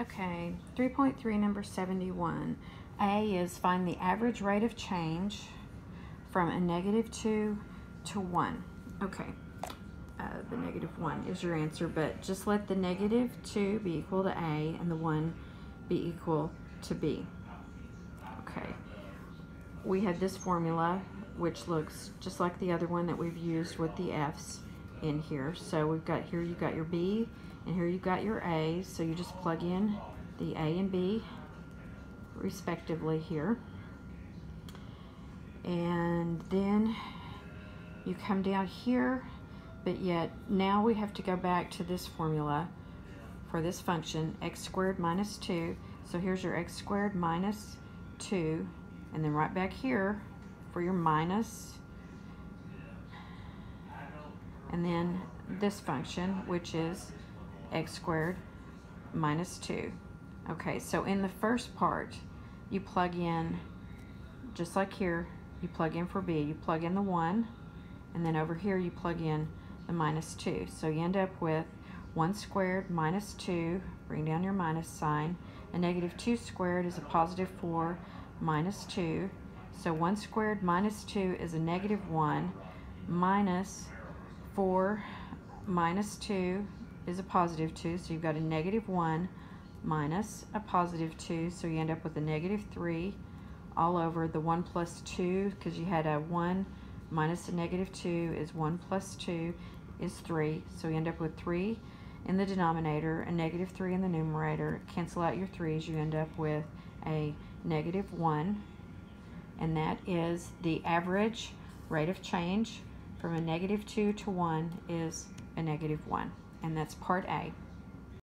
Okay, 3.3, number 71. A is find the average rate of change from a negative 2 to 1. Okay, uh, the negative 1 is your answer, but just let the negative 2 be equal to A and the 1 be equal to B. Okay, we had this formula which looks just like the other one that we've used with the F's in here. So we've got here you've got your B and here you've got your A. So you just plug in the A and B respectively here. And then you come down here, but yet now we have to go back to this formula for this function, x squared minus 2. So here's your x squared minus 2, and then right back here for your minus, and then this function, which is x squared minus 2. Okay, so in the first part, you plug in, just like here, you plug in for b, you plug in the 1, and then over here you plug in the minus 2. So you end up with 1 squared minus 2, bring down your minus sign. A negative 2 squared is a positive 4 minus 2. So 1 squared minus 2 is a negative 1 minus 4 minus 2 is a positive 2. So you've got a negative 1 minus a positive 2. So you end up with a negative 3 all over the 1 plus 2 because you had a 1 minus a negative 2 is 1 plus 2 is 3. So you end up with 3 in the denominator, a negative 3 in the numerator. Cancel out your 3's. You end up with a negative 1. And that is the average rate of change from a negative 2 to 1 is a negative 1. And that's part A.